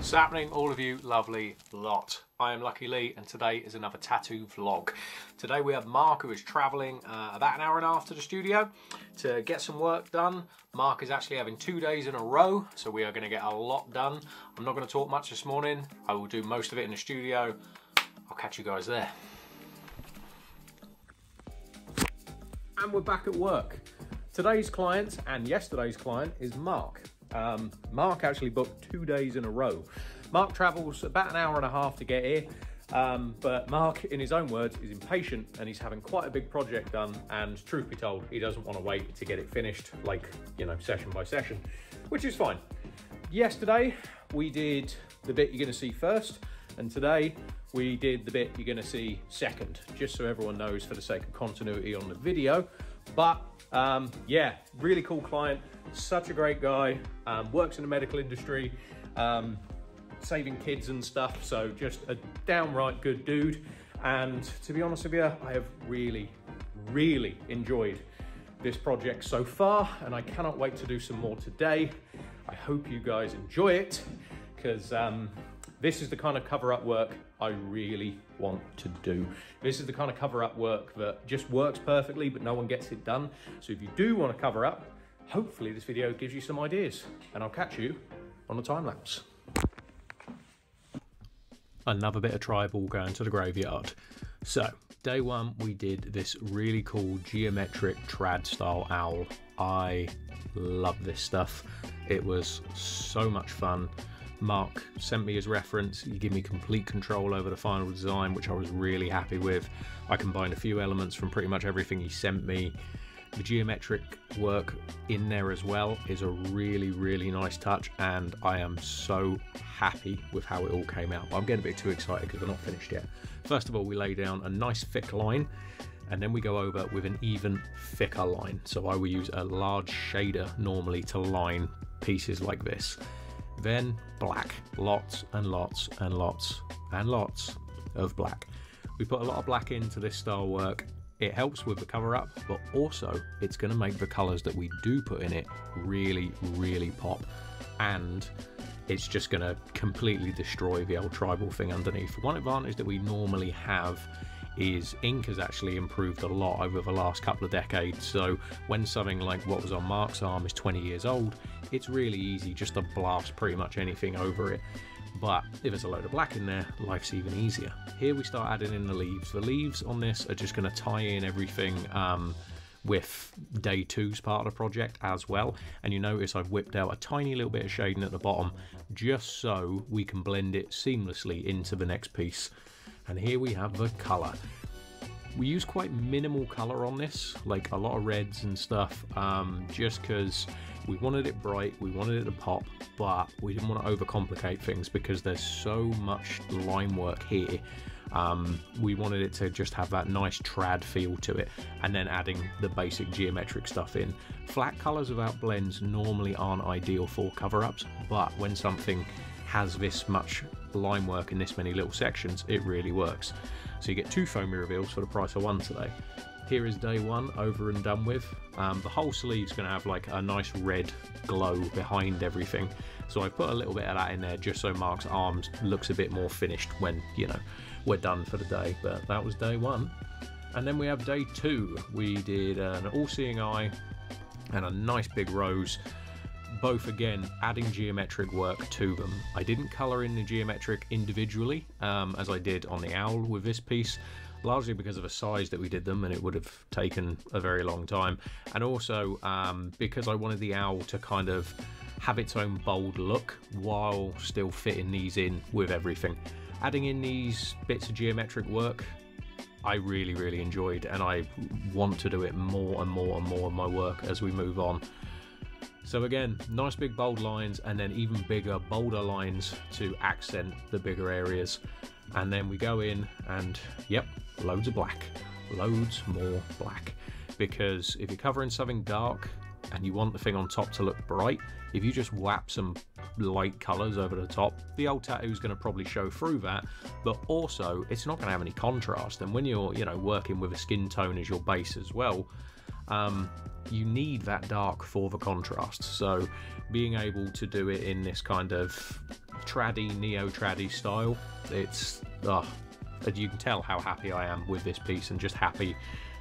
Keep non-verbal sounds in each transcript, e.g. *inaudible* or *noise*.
What's happening all of you lovely lot? I am Lucky Lee and today is another tattoo vlog. Today we have Mark who is travelling uh, about an hour and a half to the studio to get some work done. Mark is actually having two days in a row so we are going to get a lot done. I'm not going to talk much this morning. I will do most of it in the studio. I'll catch you guys there. And we're back at work. Today's client and yesterday's client is Mark. Um, Mark actually booked two days in a row. Mark travels about an hour and a half to get here, um, but Mark, in his own words, is impatient and he's having quite a big project done. And truth be told, he doesn't want to wait to get it finished, like, you know, session by session, which is fine. Yesterday, we did the bit you're going to see first, and today we did the bit you're going to see second, just so everyone knows for the sake of continuity on the video. But um, yeah, really cool client, such a great guy, um, works in the medical industry, um, saving kids and stuff. So just a downright good dude. And to be honest with you, I have really, really enjoyed this project so far and I cannot wait to do some more today. I hope you guys enjoy it because um, this is the kind of cover up work I really want to do. This is the kind of cover up work that just works perfectly, but no one gets it done. So if you do want to cover up, hopefully this video gives you some ideas and I'll catch you on the time lapse. Another bit of tribal going to the graveyard. So day one, we did this really cool geometric trad style owl. I love this stuff. It was so much fun. Mark sent me his reference. He gave me complete control over the final design, which I was really happy with. I combined a few elements from pretty much everything he sent me. The geometric work in there as well is a really, really nice touch, and I am so happy with how it all came out. But I'm getting a bit too excited because we're not finished yet. First of all, we lay down a nice thick line, and then we go over with an even thicker line. So I will use a large shader normally to line pieces like this. Then black, lots and lots and lots and lots of black. We put a lot of black into this style work. It helps with the cover up, but also it's going to make the colors that we do put in it really, really pop. And it's just going to completely destroy the old tribal thing underneath. One advantage that we normally have is ink has actually improved a lot over the last couple of decades. So when something like what was on Mark's arm is 20 years old, it's really easy just to blast pretty much anything over it. But if there's a load of black in there, life's even easier. Here we start adding in the leaves. The leaves on this are just going to tie in everything um, with day two's part of the project as well. And you notice I've whipped out a tiny little bit of shading at the bottom just so we can blend it seamlessly into the next piece. And here we have the colour. We use quite minimal colour on this, like a lot of reds and stuff, um, just because we wanted it bright, we wanted it to pop, but we didn't want to overcomplicate things because there's so much line work here. Um, we wanted it to just have that nice trad feel to it and then adding the basic geometric stuff in. Flat colours without blends normally aren't ideal for cover-ups, but when something has this much line work in this many little sections, it really works. So you get two foamy reveals for the price of one today. Here is day one over and done with. Um, the whole sleeve's going to have like a nice red glow behind everything. So I put a little bit of that in there just so Mark's arms looks a bit more finished when, you know, we're done for the day. But that was day one. And then we have day two. We did an all-seeing eye and a nice big rose both again adding geometric work to them. I didn't colour in the geometric individually um, as I did on the owl with this piece largely because of the size that we did them and it would have taken a very long time and also um, because I wanted the owl to kind of have its own bold look while still fitting these in with everything. Adding in these bits of geometric work I really really enjoyed and I want to do it more and more and more in my work as we move on. So again, nice big bold lines and then even bigger, bolder lines to accent the bigger areas. And then we go in and, yep, loads of black. Loads more black. Because if you're covering something dark and you want the thing on top to look bright, if you just whap some light colours over the top, the old tattoo is going to probably show through that, but also it's not going to have any contrast. And when you're, you know, working with a skin tone as your base as well, um, you need that dark for the contrast. So being able to do it in this kind of traddy, neo traddy style. It's, oh, you can tell how happy I am with this piece and just happy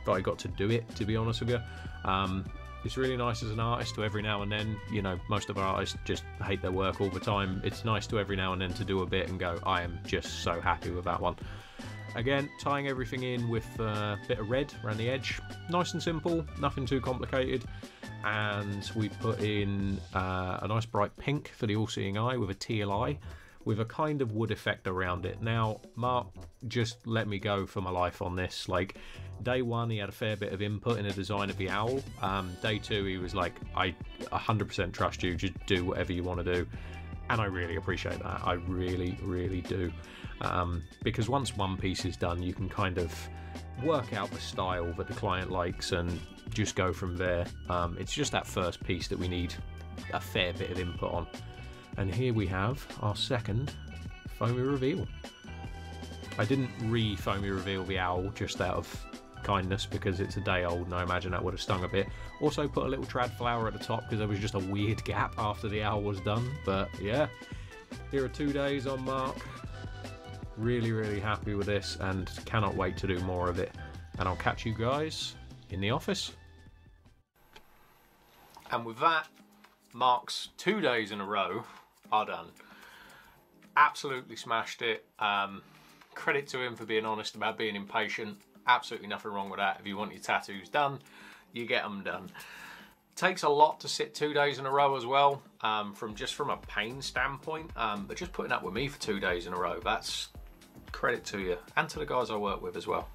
that I got to do it, to be honest with you. Um, it's really nice as an artist to every now and then, you know, most of our artists just hate their work all the time. It's nice to every now and then to do a bit and go, I am just so happy with that one. Again, tying everything in with a bit of red around the edge. Nice and simple, nothing too complicated. And we put in uh, a nice bright pink for the all-seeing eye with a teal eye with a kind of wood effect around it. Now, Mark just let me go for my life on this. Like, day one, he had a fair bit of input in the design of the owl. Um, day two, he was like, I 100% trust you, just do whatever you want to do. And I really appreciate that. I really, really do. Um, because once one piece is done, you can kind of work out the style that the client likes and just go from there. Um, it's just that first piece that we need a fair bit of input on. And here we have our second foamy reveal. I didn't re-foamy reveal the owl just out of kindness because it's a day old and I imagine that would have stung a bit. Also put a little trad flower at the top because there was just a weird gap after the owl was done. But yeah, here are two days on Mark. Really, really happy with this and cannot wait to do more of it. And I'll catch you guys in the office. And with that, Mark's two days in a row are done. Absolutely smashed it. Um, credit to him for being honest about being impatient. Absolutely nothing wrong with that. If you want your tattoos done, you get them done. Takes a lot to sit two days in a row as well, um, from just from a pain standpoint. Um, but just putting up with me for two days in a row, that's credit to you and to the guys I work with as well.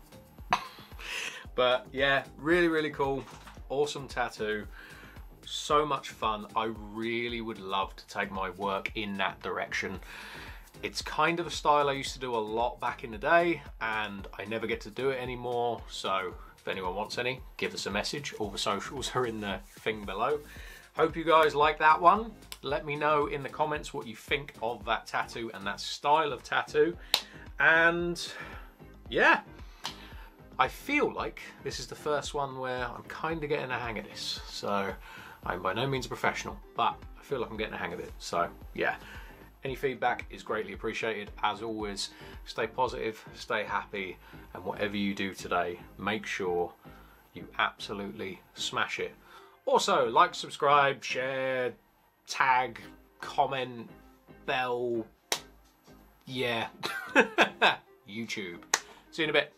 *laughs* but yeah, really, really cool. Awesome tattoo so much fun. I really would love to take my work in that direction. It's kind of a style I used to do a lot back in the day and I never get to do it anymore. So if anyone wants any, give us a message. All the socials are in the thing below. Hope you guys like that one. Let me know in the comments what you think of that tattoo and that style of tattoo. And yeah, I feel like this is the first one where I'm kind of getting a hang of this. So I'm by no means a professional, but I feel like I'm getting a hang of it. So yeah, any feedback is greatly appreciated. As always, stay positive, stay happy, and whatever you do today, make sure you absolutely smash it. Also, like, subscribe, share, tag, comment, bell, yeah, *laughs* YouTube. See you in a bit.